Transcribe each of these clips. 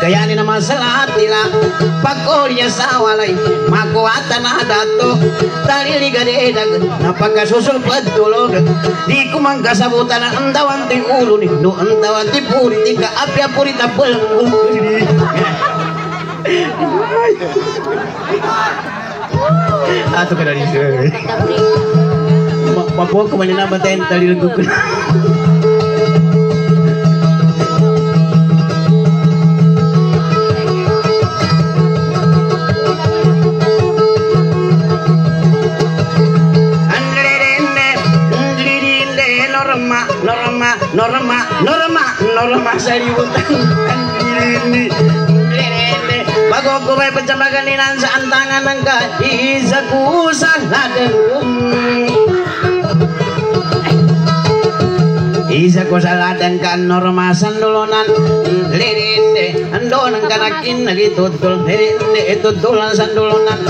kaya ni naman sa lahat nila pagkolya sa walay makuwatan na dato taliligadedag napagkasusulpad tulog di ko man kasabutan na andawan ti ulo ni no andawan ti puri ti kaapya puri tapal Ato ka na rin sir. Mabuha ko man na batayin tali lang ko. Norma, norma, norma, norma sa libutan. Ang Bago ko may pagsamaganin sa antangan ng sa ladan Isa ko sa ladan ka norma sandulunan Lirinde ando ng kanakin nagitutol Lirinde itutulan sandulunan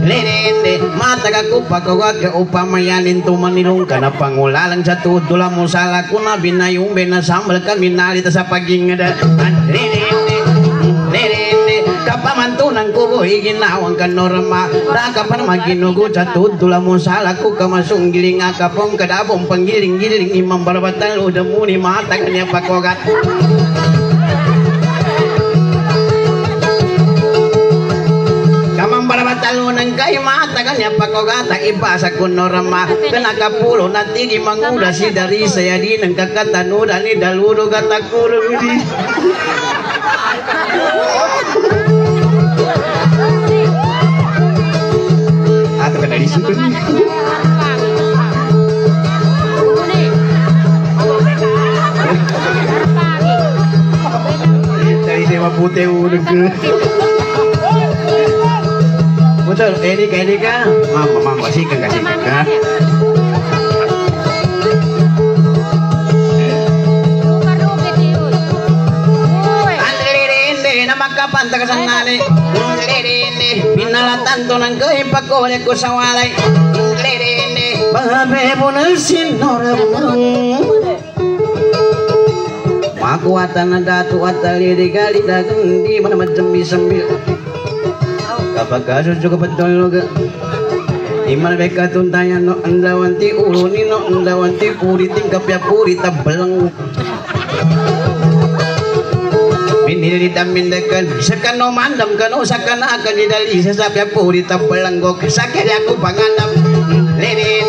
Lirinde mata ka kupa ko ka upamayanin tumanilong ka na pangulalang sa tutula mo sala ko na binayong binasambal ka minalita sa pagingada Lirinde Lirinde kapamantunan ko boy ginawang ka norma. Raka pa naman ginugo sa tutula mo sala ko kamasong giling akapong kadabong panggiling-giling imang barbatan udah muni mata kanya pakogat kay mata kanya pakogata ibasa ko norma Kanakapulo na tigi manguda si dari saya di nang kakatanuda ni daludo katakuro di Ato ka na di situ Dari dewa putih udah ke Betul, ini kayak ini kan Mama, mama, kasih kan, kasih kan na sa nani Andirinde Pinalatan to ng kaipagkole ko sa walay Andirinde Pabebo ng sinoramang Makuatan na dato at alirigali dagang di man majambi-sambil Kapag kasujo ka patulog Iman beka tuntayan no andawanti ulo ni no andawanti puri tingkap ya puri tabalang Pinili tamindakan sakano mandam kano sakana akan didali. Sasapya puri tabalanggok sakit aku panganam Lene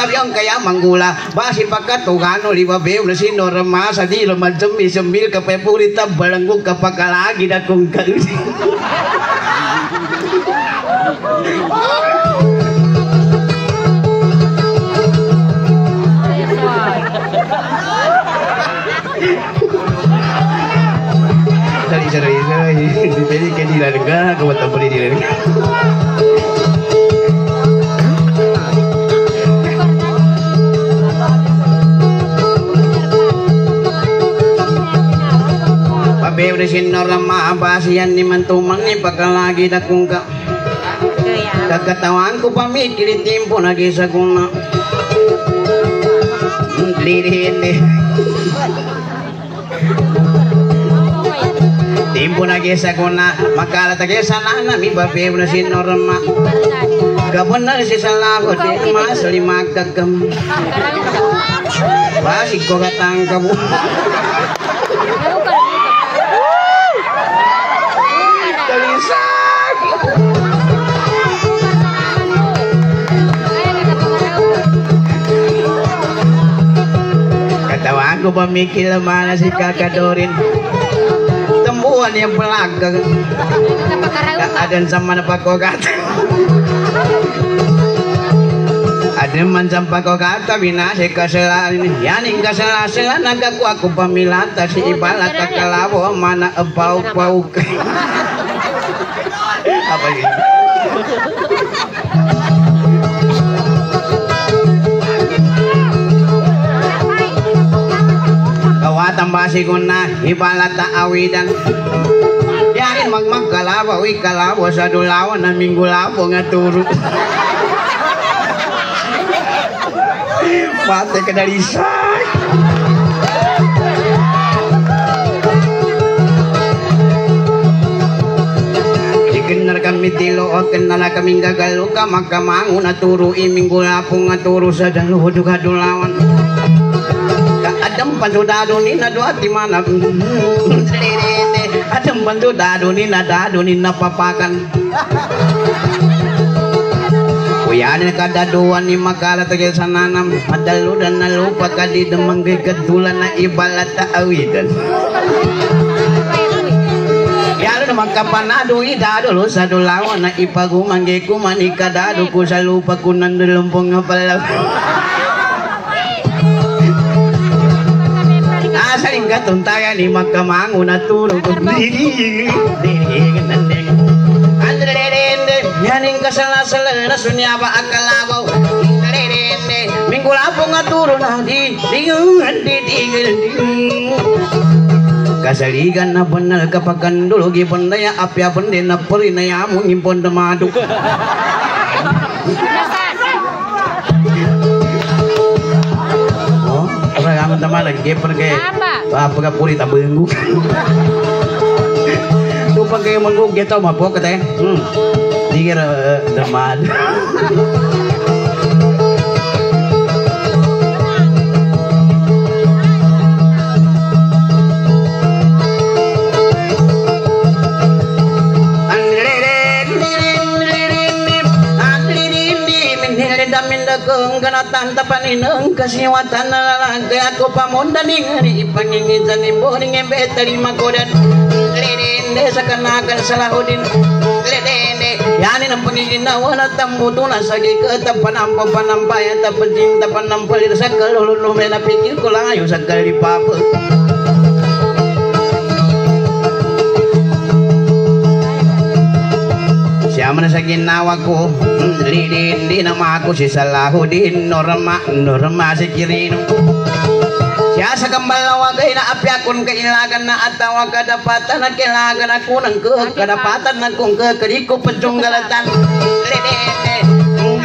tapi ang kaya manggula. Basi pagkatugano liba bew na sino ramasa di majambi sambil kapay puri tabalanggok kapakalagi na kung kausi Dari dari dari dari ke di larga ke wata beli di larga. Pabe udah sinor lama abasian ni mantuman ni pakalagi dakung ka. Kakatawan ko pamikili timpo lagi sa kuna. Lirin eh. Timpo lagi sa kuna. Makala tagi sa nana mi pabe udah sinor lama. Kapunan si salako di mas lima kagam. Basi ko katang kamu. Ko pamikil mana si kakadorin. Tembuhan yang pelaga. Keadaan sama na pakogata. Ada man sampai kau kata binasi kesalahan ini. Yani kesalahan nagaku aku pamilata si ibalat kakalawo mana ebau bau Apa ini? tambasiguna hibalata awidan. Diarin magmag kalau ikalabaw sa dulaw na minggu labo nga turo Pate ka nalisak kami tilo o kenala kami gagal luka maka na turo iming gulapo nga turo sa daluhod ka dulawan adem pandudado ni na dua di mana adem pandudado ni na dado ni na papakan Kuyan kada dua ni makala tegel sananam madalu dan nalupa kadi demang kedulan na ibalat awidan Yalo na magkapanado idado lo sa dulawan na ipagumangge ko manikadado ko sa lupa ko nandalumpong nga pala Magkamango na tulog ko Yaning kasala-sala na sunyaba akalabaw Minggu lapo nga turo na di Dingan di dingan Kasaligan na banal kapag kandulo Gipon na ya apya pandi na puri na ya mong impon apa kamu teman lagi gipon kay Apa ka puri tabenggu Lupa kayo manggug gitu mabok katanya. Hmm. Dikir uh, kung ganatan tapaninang kasiwatan na lalaki ako pamundan ni ngari ipangingizan ni boning embetari makodan Lirinde sa kanakan salahudin Lirinde Yani ng pangiginawa na tambuto na sa gikata panampa panampaya tapajing tapanampalir sa kalulume na pikir ko lang ayo sa nama ako si Salahudin Norma, Norma si Kirino Siya sa kambalawagay na apyakon kailagan na atawa kadapatan na kailagan ako ng ke kadapatan na kong ke kadiko pajunggalatan Lirinde,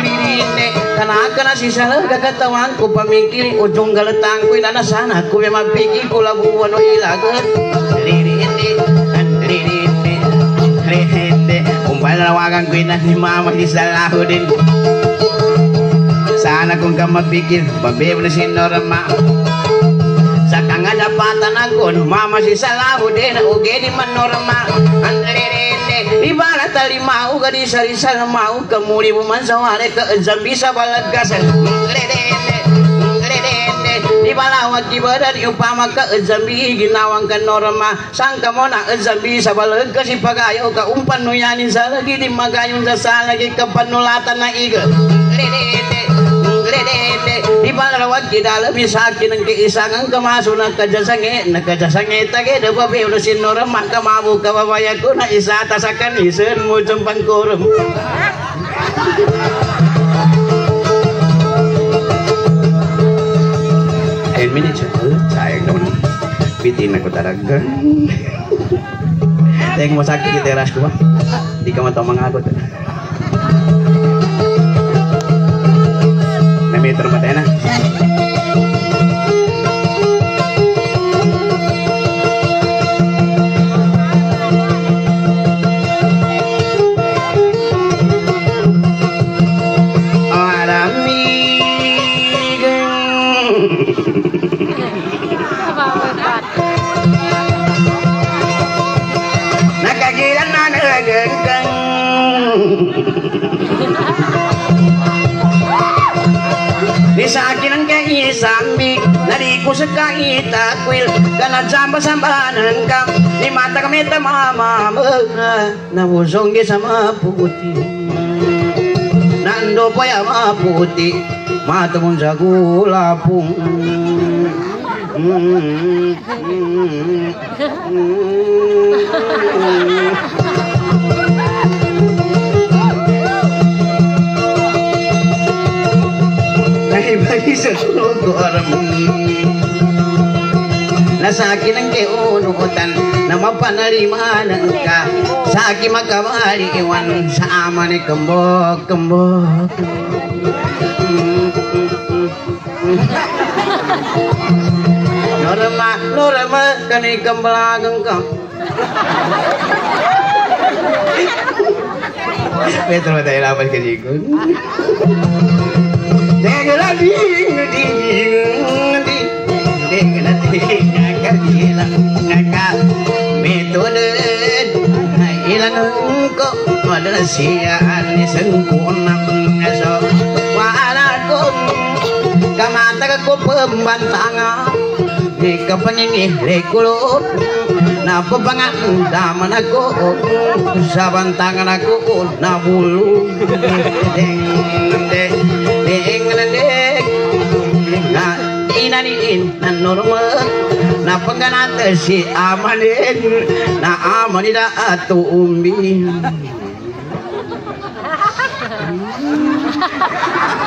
lirinde Kanaka na si Salah kakatawan ko pamikiri ujung galatang ko inanasana ko may mapiki ko labuwan o ilagat Lirinde, lirinde, lirinde Umpal nawagan ko ina ni mama di Salahuddin. Sana kung ka mapikir Babib na si Norma Sa kangadapatan ako Mama si Salahuddin Uge di man Norma Andrerende Di bala tali mau Ka di sarisal mau. Kamuli buman sa wale Ka zambi sa Andrerende Di Di upama ka zambi Ginawang ka Norma Sangka mo na zambi sa balag Kasi pagayo ka umpan no yanin sa lagi Di magayon sa salagi Kapanulatan na iga. Di balawag kidala misaki ng kaisangang kamaso na kajasange, na kajasange tage, da pa pero sinura makamabu kababaya ko na isata sa kanisen mo sa pangkurum. Ayun, minutes. Sayang naman. Pitin ako talaga. Tengok mo sakit di teras ba? Di ka man ito mga agot. Na Nakagilan na nagagang Di sa akin ang kaisambi Nari ko sa kaitakwil Kanat samba-sambanan ka Di mata kami tamama Nabusong di sa maputi Nando pa ya maputi Mata mong sa Naibagi sa logo aram Nasa akin ang keunutan Na mapanalimanan ka Sa akin magkamali iwan Sa ama ni kembok Kembok Norma, Norma, kani kembelagang ka Betul betul lapas ke siku. Degla ding ding ding degla ding ngakar gila ngakar metode ilang ko adalah sian ni sengkuna so wala ko kamata ko di kapangin rekulo na papangandaman ako sa bantangan ako na bulu. Ding ding ding ding na inaniin na normal na pagkanata si amanin? Na amanida at umbi